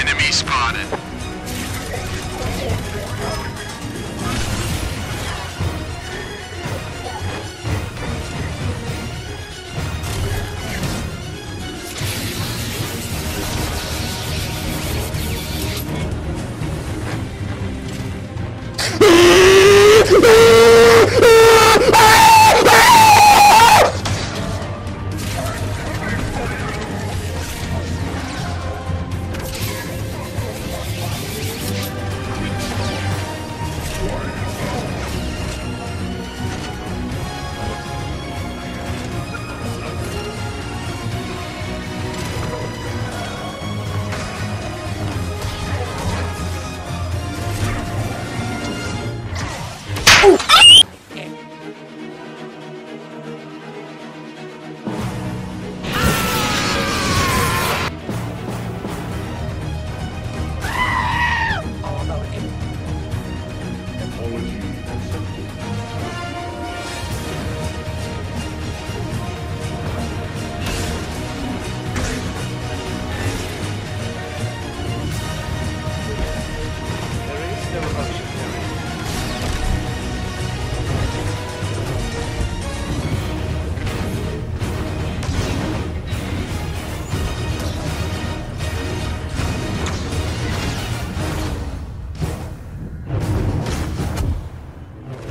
Enemy spotted.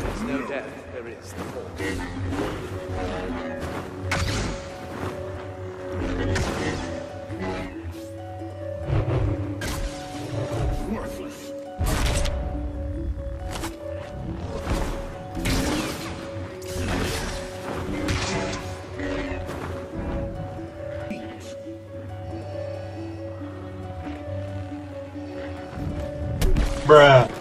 There's no death, there is the fall. Bruh.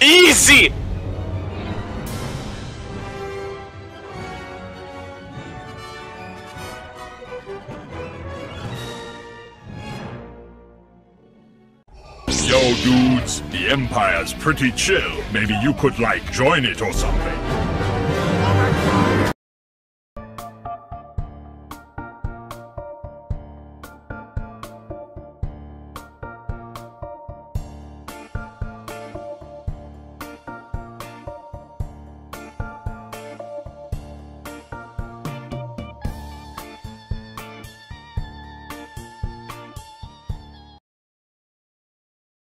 Easy! Yo, dudes, the Empire's pretty chill. Maybe you could, like, join it or something.